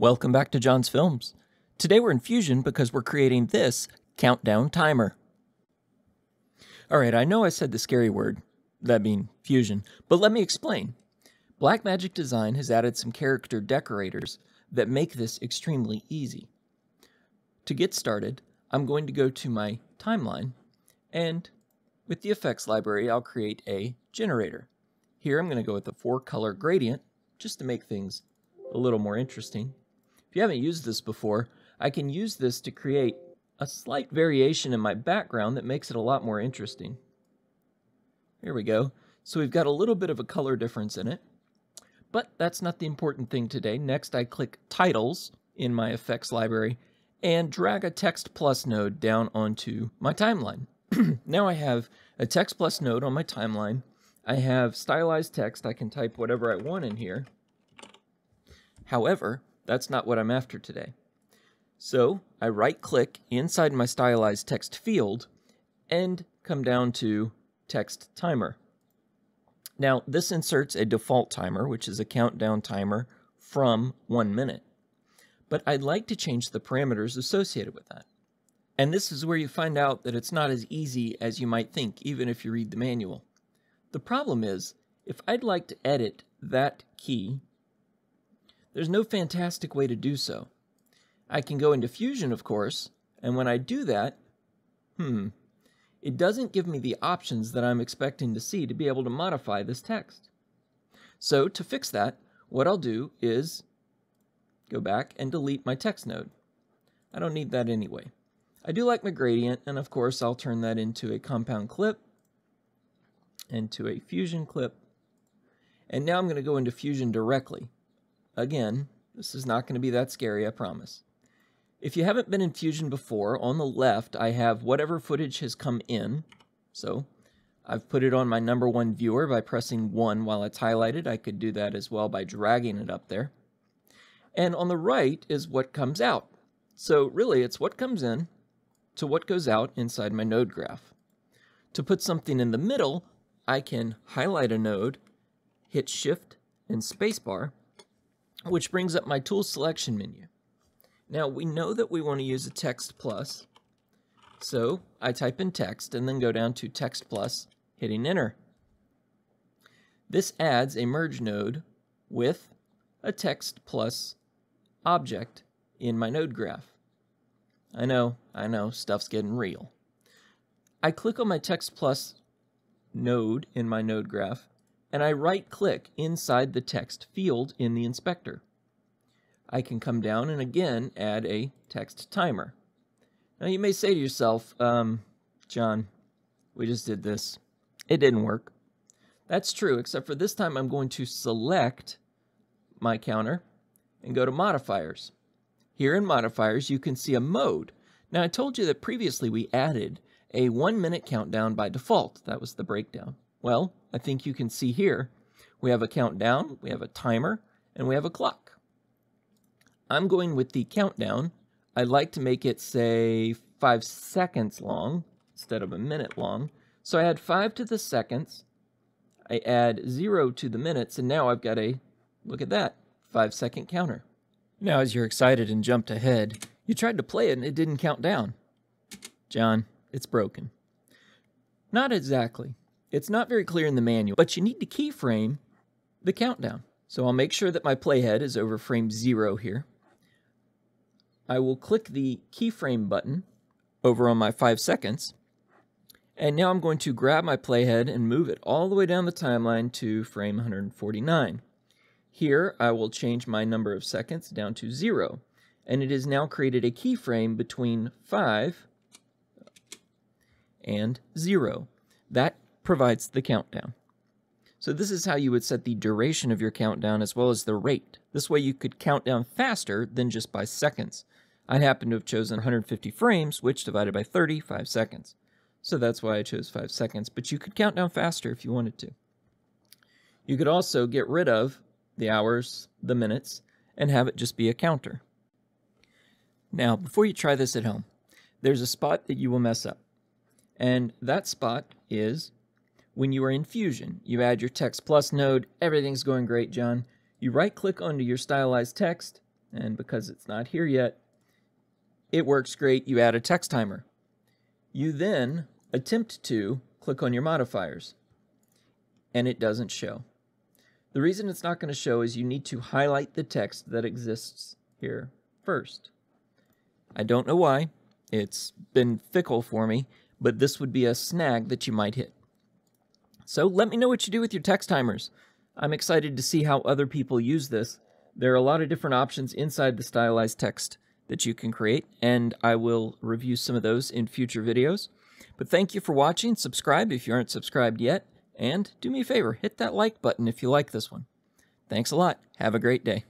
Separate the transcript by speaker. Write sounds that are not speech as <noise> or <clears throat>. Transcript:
Speaker 1: Welcome back to John's Films. Today we're in Fusion because we're creating this countdown timer. Alright, I know I said the scary word, that being Fusion, but let me explain. Blackmagic Design has added some character decorators that make this extremely easy. To get started, I'm going to go to my timeline, and with the effects library, I'll create a generator. Here I'm going to go with a four color gradient, just to make things a little more interesting. You haven't used this before, I can use this to create a slight variation in my background that makes it a lot more interesting. Here we go. So we've got a little bit of a color difference in it. But that's not the important thing today. Next, I click Titles in my effects library and drag a Text Plus node down onto my timeline. <clears throat> now I have a Text Plus node on my timeline. I have stylized text. I can type whatever I want in here. However, that's not what I'm after today. So I right click inside my stylized text field and come down to text timer. Now this inserts a default timer, which is a countdown timer from one minute. But I'd like to change the parameters associated with that. And this is where you find out that it's not as easy as you might think, even if you read the manual. The problem is, if I'd like to edit that key, there's no fantastic way to do so. I can go into Fusion, of course, and when I do that, hmm, it doesn't give me the options that I'm expecting to see to be able to modify this text. So to fix that, what I'll do is go back and delete my text node. I don't need that anyway. I do like my gradient, and of course I'll turn that into a compound clip, into a fusion clip, and now I'm going to go into Fusion directly. Again, this is not going to be that scary, I promise. If you haven't been in Fusion before, on the left I have whatever footage has come in. So I've put it on my number one viewer by pressing 1 while it's highlighted. I could do that as well by dragging it up there. And on the right is what comes out. So really it's what comes in to what goes out inside my node graph. To put something in the middle, I can highlight a node, hit Shift and Spacebar, which brings up my tool selection menu. Now we know that we want to use a text plus, so I type in text and then go down to text plus, hitting enter. This adds a merge node with a text plus object in my node graph. I know, I know, stuff's getting real. I click on my text plus node in my node graph and I right click inside the text field in the inspector. I can come down and again add a text timer. Now you may say to yourself, um, John, we just did this. It didn't work. That's true, except for this time I'm going to select my counter and go to modifiers. Here in modifiers, you can see a mode. Now I told you that previously we added a one minute countdown by default. That was the breakdown. Well, I think you can see here, we have a countdown, we have a timer, and we have a clock. I'm going with the countdown. I'd like to make it, say, five seconds long instead of a minute long. So I add five to the seconds. I add zero to the minutes, and now I've got a, look at that, five second counter. Now, as you're excited and jumped ahead, you tried to play it and it didn't count down. John, it's broken. Not exactly. It's not very clear in the manual, but you need to keyframe the countdown. So I'll make sure that my playhead is over frame zero here. I will click the keyframe button over on my 5 seconds. And now I'm going to grab my playhead and move it all the way down the timeline to frame 149. Here I will change my number of seconds down to 0. And it has now created a keyframe between 5 and 0. That provides the countdown. So this is how you would set the duration of your countdown as well as the rate. This way you could count down faster than just by seconds. I happen to have chosen 150 frames, which divided by 30, 5 seconds. So that's why I chose 5 seconds, but you could count down faster if you wanted to. You could also get rid of the hours, the minutes, and have it just be a counter. Now, before you try this at home, there's a spot that you will mess up. And that spot is when you are in Fusion. You add your Text Plus node, everything's going great, John. You right click onto your stylized text, and because it's not here yet, it works great. You add a text timer. You then attempt to click on your modifiers, and it doesn't show. The reason it's not going to show is you need to highlight the text that exists here first. I don't know why. It's been fickle for me, but this would be a snag that you might hit. So let me know what you do with your text timers. I'm excited to see how other people use this. There are a lot of different options inside the stylized text that you can create, and I will review some of those in future videos. But thank you for watching. Subscribe if you aren't subscribed yet, and do me a favor, hit that like button if you like this one. Thanks a lot. Have a great day.